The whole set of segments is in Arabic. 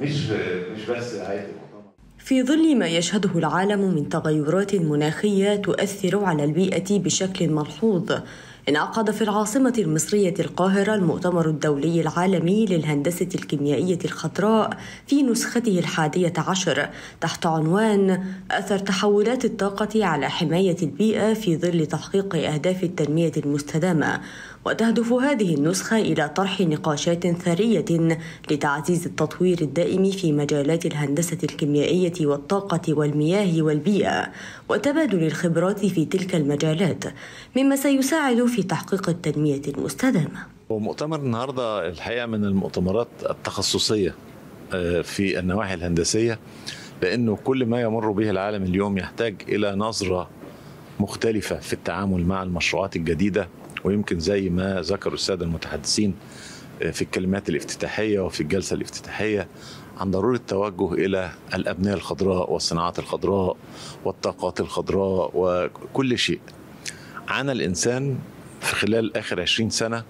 مش مش بس رعاية في ظل ما يشهده العالم من تغيرات مناخية تؤثر على البيئة بشكل ملحوظ انعقد في العاصمة المصرية القاهرة المؤتمر الدولي العالمي للهندسة الكيميائية الخضراء في نسخته الحادية عشر تحت عنوان أثر تحولات الطاقة على حماية البيئة في ظل تحقيق أهداف التنمية المستدامة. وتهدف هذه النسخة إلى طرح نقاشات ثرية لتعزيز التطوير الدائم في مجالات الهندسة الكيميائية والطاقة والمياه والبيئة وتبادل الخبرات في تلك المجالات مما سيساعد في تحقيق التنمية المستدامة ومؤتمر النهارده الحقيقة من المؤتمرات التخصصية في النواحي الهندسية لأنه كل ما يمر به العالم اليوم يحتاج إلى نظرة مختلفة في التعامل مع المشروعات الجديدة ويمكن زي ما ذكروا السادة المتحدثين في الكلمات الافتتاحية وفي الجلسة الافتتاحية عن ضرورة التوجه إلى الأبنية الخضراء والصناعات الخضراء والطاقات الخضراء وكل شيء. عانى الإنسان في خلال آخر 20 سنة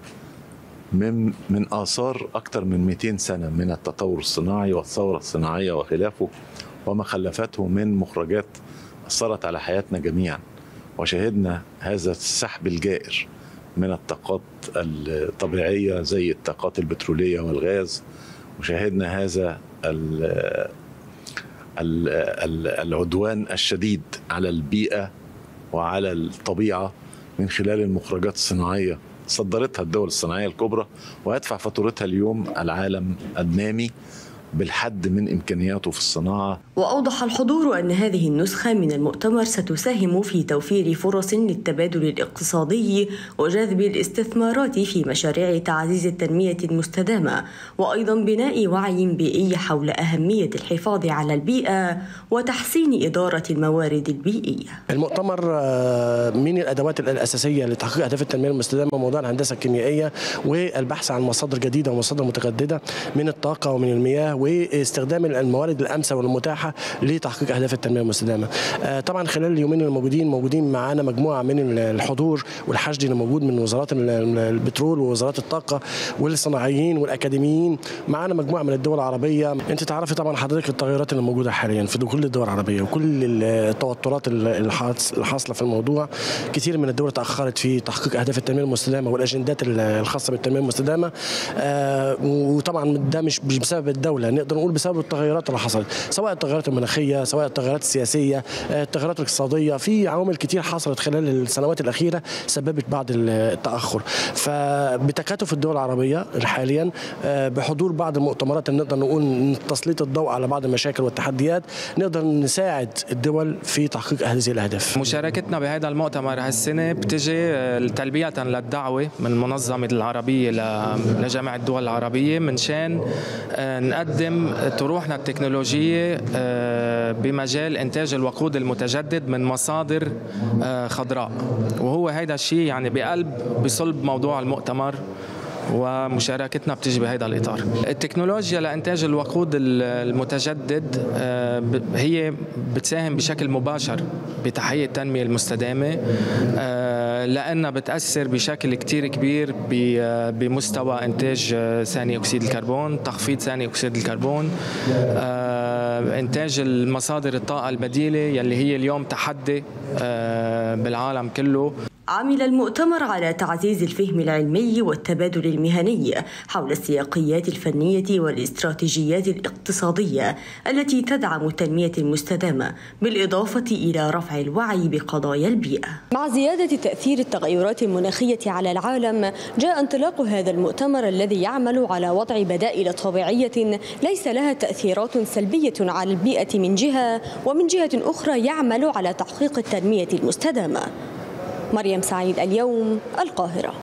من من آثار أكثر من 200 سنة من التطور الصناعي والثورة الصناعية وخلافه وما خلفته من مخرجات أثرت على حياتنا جميعا. وشهدنا هذا السحب الجائر من الطاقات الطبيعية زي الطاقات البترولية والغاز. وشاهدنا هذا ال ال ال العدوان الشديد على البيئة وعلى الطبيعة. من خلال المخرجات الصناعية صدرتها الدول الصناعية الكبرى ويدفع فاتورتها اليوم العالم النامي بالحد من إمكانياته في الصناعة. وأوضح الحضور أن هذه النسخة من المؤتمر ستساهم في توفير فرص للتبادل الاقتصادي وجذب الاستثمارات في مشاريع تعزيز التنمية المستدامة وأيضا بناء وعي بيئي حول أهمية الحفاظ على البيئة وتحسين إدارة الموارد البيئية. المؤتمر من الأدوات الأساسية لتحقيق أهداف التنمية المستدامة موضوع الهندسة الكيميائية والبحث عن مصادر جديدة ومصادر متجددة من الطاقة ومن المياه واستخدام الموارد الأمثل والمتاحة لتحقيق أهداف التنمية المستدامة. طبعا خلال اليومين الموجودين موجودين معانا مجموعة من الحضور والحشد اللي موجود من وزارات البترول ووزارات الطاقة والصناعيين والأكاديميين. معانا مجموعة من الدول العربية. أنت تعرفي طبعا حضرتك التغيرات اللي موجودة حاليا في كل الدول العربية وكل التوترات الحاصلة في الموضوع. كثير من الدول تأخرت في تحقيق أهداف التنمية المستدامة والأجندات الخاصة بالتنمية المستدامة. وطبعا ده مش بسبب الدولة نقدر نقول بسبب التغيرات اللي حصلت سواء التغيرات المناخية سواء التغيرات السياسية التغيرات الاقتصادية في عوامل كتير حصلت خلال السنوات الأخيرة سببت بعض التأخر. فبتكاتف الدول العربية حاليا بحضور بعض المؤتمرات اللي نقدر نقول تسليط الضوء على بعض المشاكل والتحديات نقدر نساعد الدول في تحقيق هذه الأهداف. مشاركتنا بهذا المؤتمر هالسنة بتجي تلبية للدعوة من المنظمه العربية لجامعة الدول العربية من شان نقدم طروحنا التكنولوجية بمجال إنتاج الوقود المتجدد من مصادر خضراء. وهو هذا الشيء يعني بقلب بصلب موضوع المؤتمر. ومشاركتنا بتجي بهذا الإطار. التكنولوجيا لإنتاج الوقود المتجدد هي بتساهم بشكل مباشر بتحقيق التنمية المستدامة لأنها بتأثر بشكل كتير كبير بمستوى إنتاج ثاني أكسيد الكربون، تخفيض ثاني أكسيد الكربون، إنتاج المصادر الطاقة البديلة يلي هي اليوم تحدي بالعالم كله عمل المؤتمر على تعزيز الفهم العلمي والتبادل المهني حول السياقيات الفنية والاستراتيجيات الاقتصادية التي تدعم التنمية المستدامة بالإضافة إلى رفع الوعي بقضايا البيئة. مع زيادة تأثير التغيرات المناخية على العالم جاء انطلاق هذا المؤتمر الذي يعمل على وضع بدائل طبيعية ليس لها تأثيرات سلبية على البيئة من جهة ومن جهة أخرى يعمل على تحقيق التنمية المستدامة. مريم سعيد اليوم القاهرة.